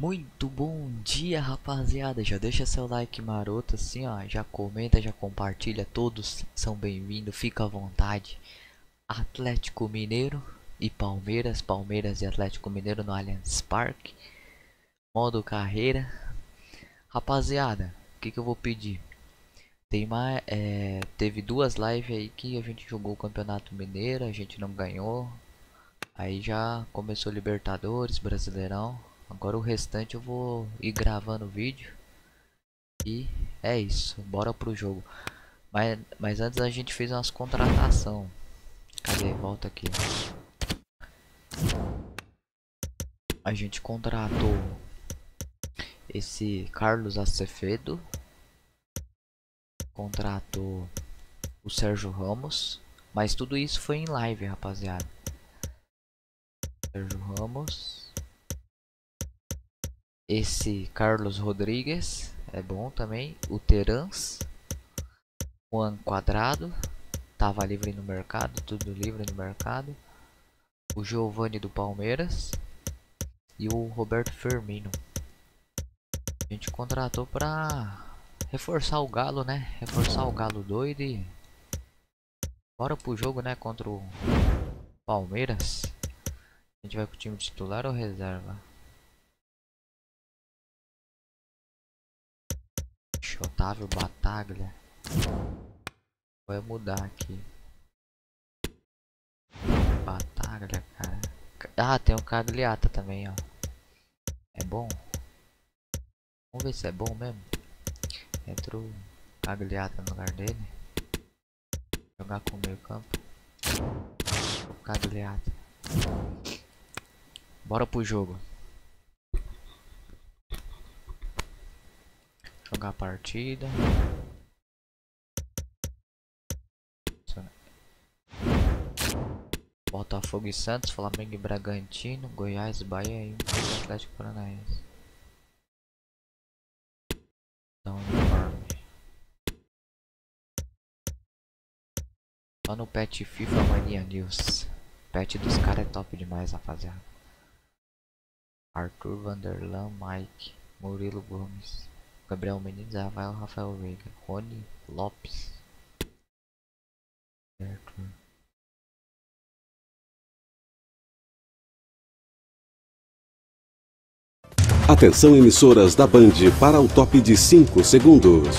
Muito bom dia, rapaziada. Já deixa seu like maroto assim, ó. Já comenta, já compartilha. Todos são bem-vindos. Fica à vontade. Atlético Mineiro e Palmeiras. Palmeiras e Atlético Mineiro no Allianz Parque. Modo carreira. Rapaziada, o que, que eu vou pedir? Tem mais, é, teve duas lives aí que a gente jogou o Campeonato Mineiro, a gente não ganhou. Aí já começou Libertadores, Brasileirão. Agora o restante eu vou ir gravando vídeo. E é isso, bora pro jogo. Mas, mas antes a gente fez umas contratação. Cadê? Volta aqui. A gente contratou esse Carlos Acevedo. Contratou o Sérgio Ramos. Mas tudo isso foi em live, rapaziada. Sérgio Ramos. Esse Carlos Rodrigues é bom também. O Terans. Juan Quadrado. Tava livre no mercado. Tudo livre no mercado. O Giovanni do Palmeiras. E o Roberto Firmino. A gente contratou pra reforçar o Galo, né? Reforçar o Galo doido e... Bora pro jogo, né? Contra o Palmeiras. A gente vai pro time titular ou reserva? Otávio Bataglia. Vai mudar aqui. Bataglia, cara. Ah, tem o Cagliata também, ó. É bom? Vamos ver se é bom mesmo. Entrou o Cagliata no lugar dele. Jogar com o meio campo. O Cagliata. Bora pro jogo. Jogar a partida. Botafogo e Santos, Flamengo e Bragantino, Goiás, Bahia e Atlético Paranaense. Um uniforme. Só no Pet FIFA Mania News. Pet dos caras é top demais, rapaziada. Arthur Vanderlan, Mike, Murilo Gomes. Gabriel Mendes, Rafael, Rafael Veiga, Rony Lopes. Certo. Atenção emissoras da Band para o top de 5 segundos.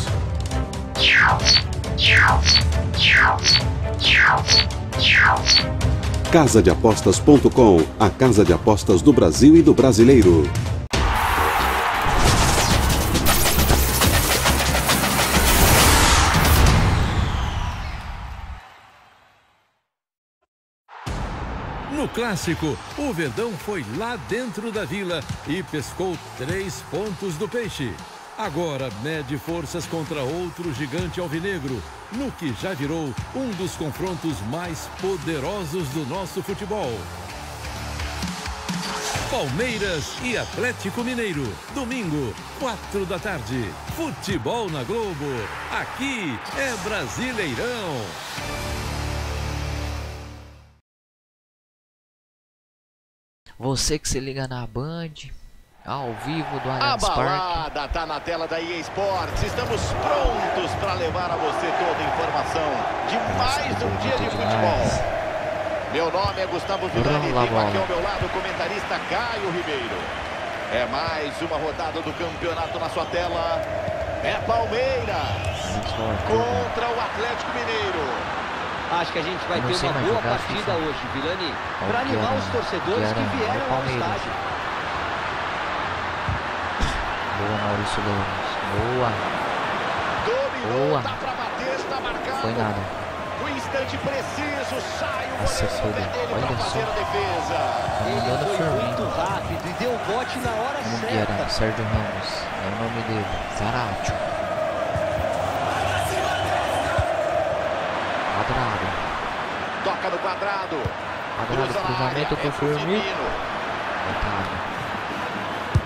Casadeapostas.com, a casa de apostas do Brasil e do brasileiro. Clássico, o Verdão foi lá dentro da vila e pescou três pontos do peixe. Agora mede forças contra outro gigante alvinegro, no que já virou um dos confrontos mais poderosos do nosso futebol. Palmeiras e Atlético Mineiro. Domingo, quatro da tarde. Futebol na Globo. Aqui é Brasileirão. Você que se liga na Band, ao vivo do A Allianz Parque. balada tá na tela da EA Sports. Estamos prontos para levar a você toda a informação de mais um dia de futebol. Meu nome é Gustavo Villani e aqui ao meu lado o comentarista Caio Ribeiro. É mais uma rodada do campeonato na sua tela. É Palmeiras contra o Atlético Mineiro. Acho que a gente vai ter uma boa partida FIFA. hoje, Vilani, para animar era? os torcedores Que que era? vieram ao estádio. Boa, Maurício Lourenço. Boa. Dominou, Boa. dá para bater, está marcado. Foi nada. O instante preciso, sai o Nossa, goleiro dele Olha para só. fazer a defesa. Ele foi muito rápido e deu o bote na hora O nome que era certa. Sérgio Ramos. É o nome dele. Zaratio. Quadrado. Quadrado, cruzamento é Firmino.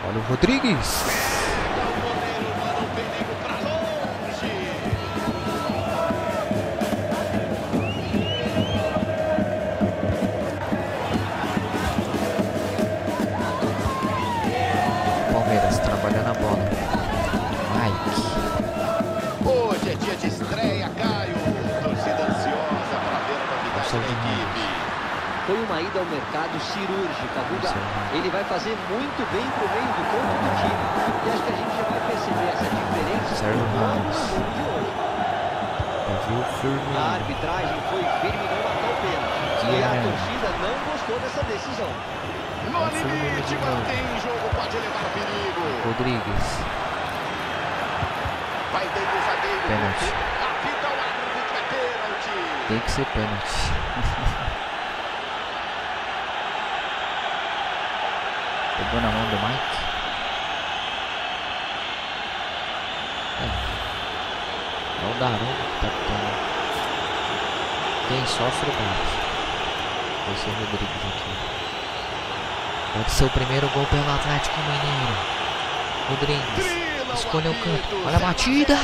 Olha o Rodrigues. Uma ida ao mercado cirúrgica, Guga. Ele vai fazer muito bem pro meio do campo do time. E acho que a gente já vai perceber essa diferença Sérgio no Ramos. viu o A arbitragem foi firme não marcar o pênalti. E a é. torcida não gostou dessa decisão. No limite, de novo. mantém o jogo, pode levar perigo. Rodrigues. Vai dentro do zagueiro. Pênalti. Apita o árbitro, é pênalti. Tem que ser pênalti. Pegou na mão do Mike. É. É o Daronco que tá tendo. Quem sofre bate. Vai ser o Rodrigues aqui. Pode ser o primeiro gol pelo Atlético Mineiro. Rodrigues. Drila o o canto. Olha a batida!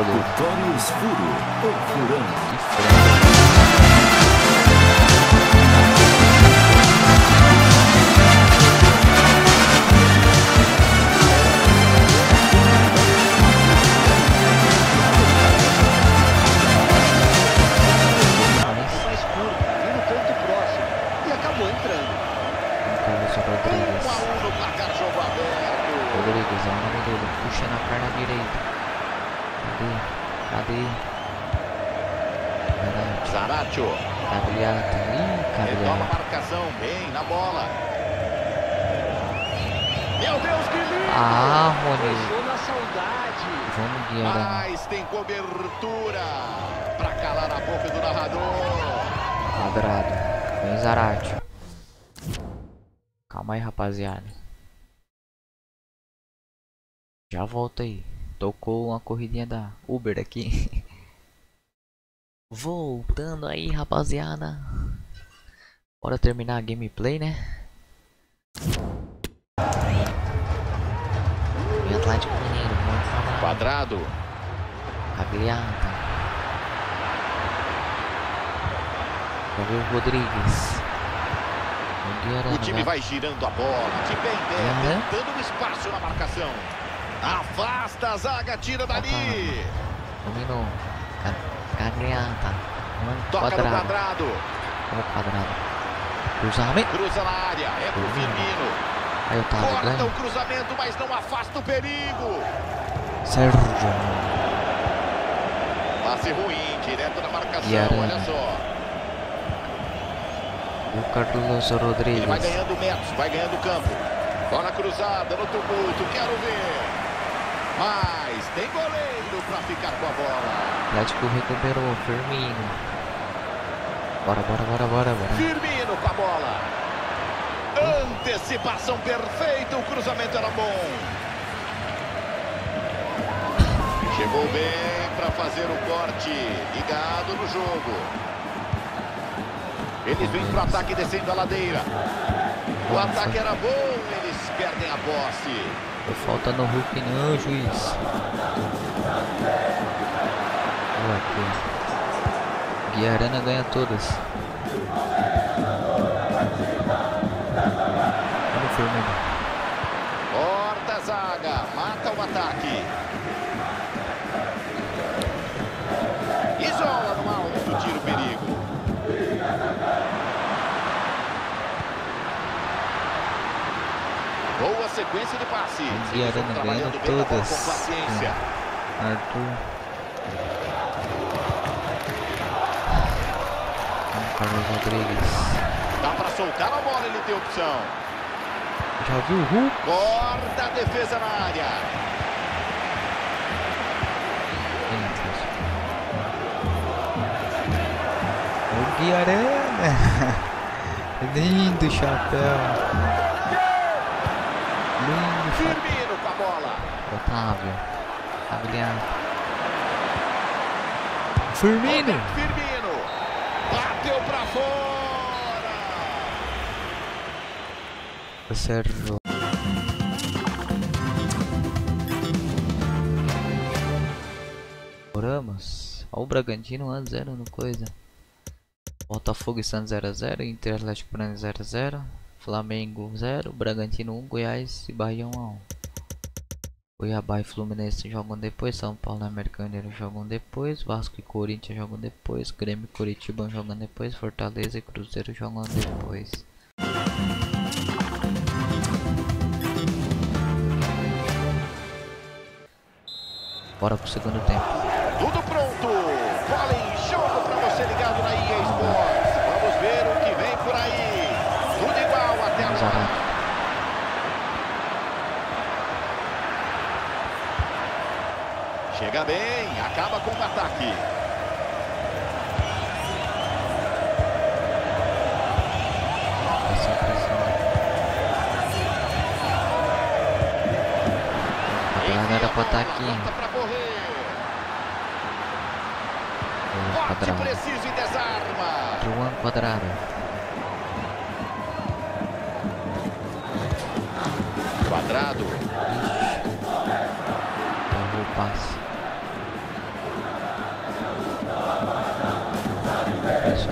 Vitórios Furo. O Furão. Verdade. Zaratio. Cagliata. Ih, Retoma a marcação, bem na bola. Meu Deus, que lindo! Ah, Rony. Vamos guiar. Mas tem cobertura pra calar a boca do narrador. Quadrado. Vem Zarate. Calma aí, rapaziada. Já volto aí. Tocou uma corridinha da Uber aqui. Voltando aí, rapaziada. Bora terminar a gameplay, né? E Atlético Mineiro, vamos falar. Quadrado. Cagliata. Gabriel Rodrigues. O time né? vai girando a bola. De bem Aham. dentro, dando espaço na marcação. Afasta a zaga, tira dali. Dominou. Ca- Cagliata. Toca no quadrado. quadrado. Vamos quadrado. Cruzamento. Cruza na área. É pro Firmino. Aí o Otávio Corta o cruzamento, mas não afasta o perigo. Sérgio. Passe ruim, direto na marcação. E Arana. Olha só. O Carlos Ele vai Rodrigues. ganhando metros, vai ganhando campo. Bola cruzada no tumulto, quero ver. Mas tem goleiro pra ficar com a bola. Atlético recuperou. Firmino. Bora, bora, bora, bora, bora. Firmino com a bola. Antecipação perfeita, o cruzamento era bom. Chegou bem para fazer o corte, ligado no jogo. Eles vêm pro ataque descendo a ladeira. O ataque era bom, eles perdem a posse. Tô faltando o Hulk não, juiz. Boa, aqui. Guiarana ganha todas. Olha o Firmino. Corta a zaga, mata o ataque. Boa sequência de passes. Trabalhando ganhando todas. Com paciência. Arthur. Carlos Rodrigues. Dá pra soltar a bola, ele tem opção. Já viu o Hulk? Corta a defesa na área. Entra. O Guiarana. Lindo chapéu. Otávio. Aguilhar. Firmino. Firmino. Bateu pra fora. Cerro. Ramos. Olha o Bragantino 1x0 no coisa. Botafogo e Santos 0x0. Inter Atlético Paranaense 0x0. Flamengo 0. Bragantino 1. Goiás e Bahia 1x1. Cuiabá e Fluminense jogam depois. São Paulo e América Mineiro jogam depois. Vasco e Corinthians jogam depois. Grêmio e Curitiba jogam depois. Fortaleza e Cruzeiro jogam depois. Bora pro segundo tempo. Tudo pronto. Bola em jogo pra você ligado na EA Sports. Vamos ver o que vem por aí. Tudo igual até Vamos agora. Araque. Chega bem, acaba com o ataque. Era pra estar aqui. Quadrado. preciso e desarma. Juan Quadrado. Quadrado. Errou o passe.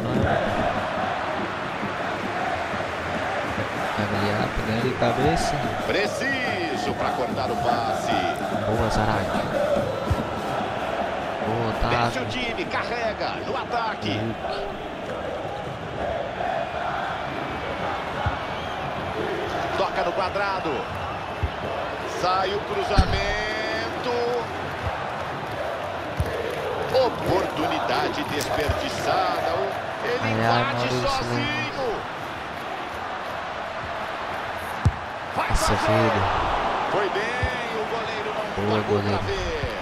Pressionou. Gabriel pegando de cabeça. Preciso pra cortar o passe. Boa, Zarate. Boa, Desce o Otávio. time, carrega no ataque. Toca no quadrado. Sai o cruzamento. Oportunidade desperdiçada. Ele invade Maurício sozinho. Fazer. vida. Foi bem, o goleiro não Boa, goleiro. ver.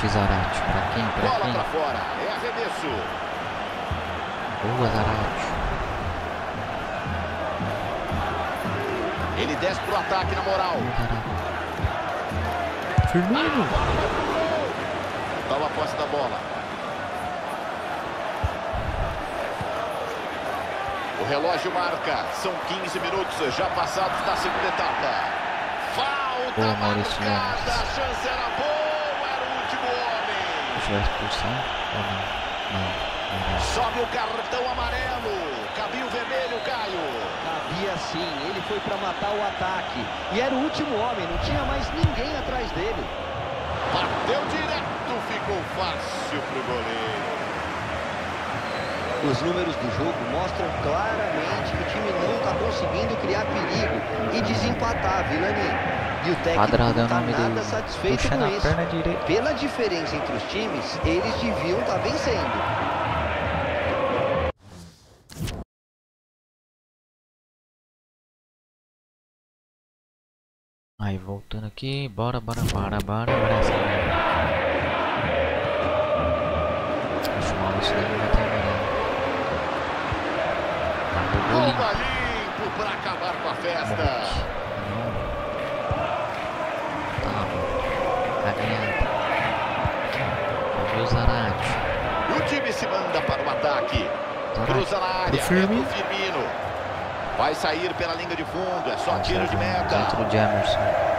X-Zarate. Pra quem? Pra Bola quem? pra fora. É arremesso. Boa, Zarate. Ele desce pro ataque na moral. Firmino. Toma a posse da bola. Relógio marca. São 15 minutos já passados da segunda etapa. Falta Boa, Maurício marcada. A chance era boa. Era o último homem. Ou não? Não. Sobe o cartão amarelo. Cabia o vermelho, Caio. Cabia sim, ele foi para matar o ataque. E era o último homem, não tinha mais ninguém atrás dele. Bateu direto. Ficou fácil pro goleiro. Os números do jogo mostram claramente que o time não está conseguindo criar perigo e desempatar, Vilani. E o técnico é não tá nome nada satisfeito com isso. Pela diferença entre os times, eles deviam estar vencendo. Aí, voltando aqui. Bora, bora, bora, bora, Brasil. Deixa o Maurício daí vai terminar. Bomba limpo pra acabar com a festa. Tá bom. Cagada. Viu o Zarate. O time se manda para o ataque. Zarate. Cruza na área. Firmino. Firmino. Vai sair pela linha de fundo. É só tiro de meta. Dentro de Emerson.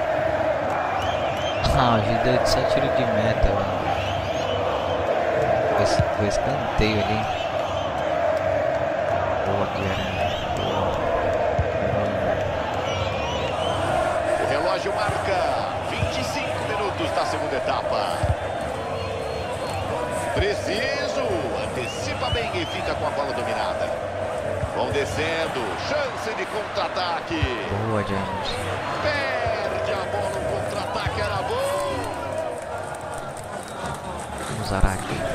Ah, a gente deu de só tiro de meta, mano. Foi escanteio ali. Boa, Guilherme. O relógio marca 25 minutos da segunda etapa. Preciso. Antecipa bem e fica com a bola dominada. Vão descendo. Chance de contra-ataque. Boa, James. Perde a bola. O contra-ataque era bom. O Zarate.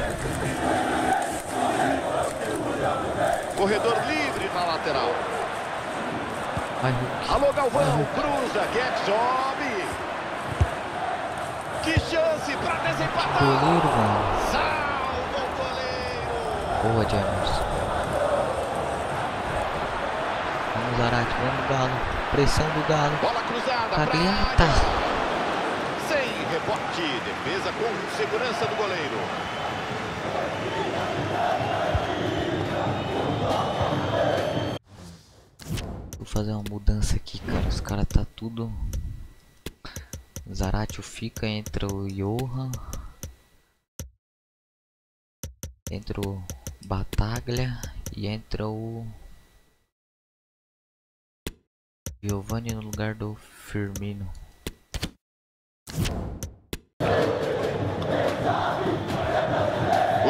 Corredor livre na lateral. Hulk. Alô, Galvão. Cruza. Quem é que sobe? Que chance para desempatar. Goleiro, mano. Salva o goleiro. Boa, James. Vamos, Zarate. Vamos, Galo. pressão do Galo. Bola cruzada. Pagliata. Sem rebote. Defesa com segurança do goleiro. Fazer uma mudança aqui, cara. Os caras tá tudo. Zaratio fica entre o Johan. Entra o Bataglia e entra o Giovanni no lugar do Firmino.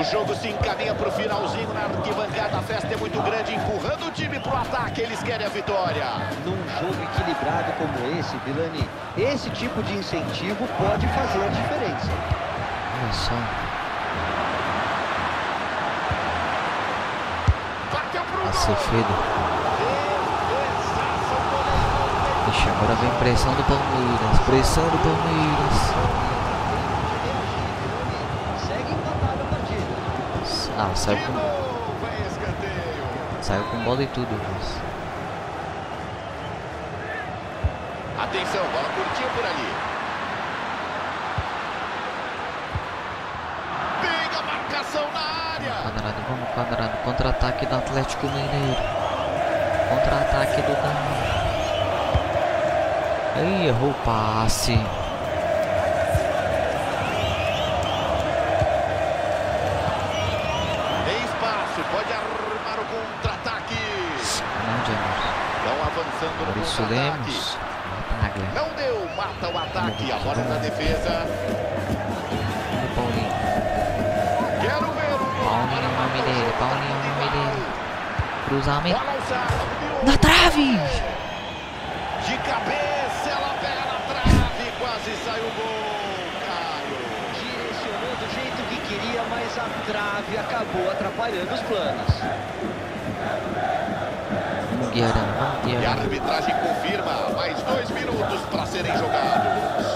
O jogo se encaminha para o finalzinho na arquibancada. A festa é muito grande, empurrando o time para o ataque. Eles querem a vitória. Num jogo equilibrado como esse, Vilani, esse tipo de incentivo pode fazer a diferença. Olha só. Bateu pro Nossa, gol. Fedo. Defesaça, o goleiro. Ixi, agora vem pressão do Palmeiras. Pressão do Palmeiras. Segue empatado a partida. Ah, saiu com, saiu com bola e tudo. Atenção, bola curtinha por ali. Pega a marcação na área. Quadrado, vamos quadrado. Contra-ataque do Atlético Mineiro. Contra-ataque do Galo. Aí, errou o passe. Tem espaço, pode armar o contra-ataque. Não, James. Estão avançando no Maurício contra-ataque. Lemos. Não deu, mata o ataque. A bola na defesa. O Paulinho. Quero ver o. Paulinho Mineiro, jogo. Paulinho Igual. Mineiro. Cruzamento. Na trave! De cabeça, ela pega na trave. Quase sai o gol, Caio. Direcionou do jeito que queria, mas a trave acabou atrapalhando os planos. Vamos, E a arbitragem confirma. Mais dois minutos para serem jogados.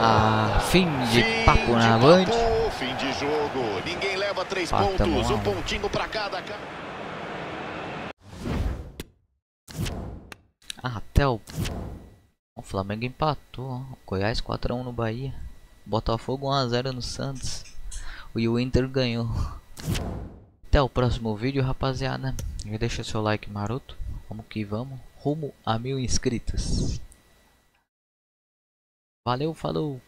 Ah, fim de Fim papo de na Band. papo, Fim de jogo. Ninguém leva três Empatamos pontos. a Um um. pontinho para cada. Ah, até o... o Flamengo empatou. ó. Goiás 4x1 no Bahia. Botafogo 1x0 no Santos. E o Inter ganhou. Até o próximo vídeo, rapaziada. Já deixa seu like maroto. Vamos que vamos. Rumo a mil inscritos. Valeu, falou.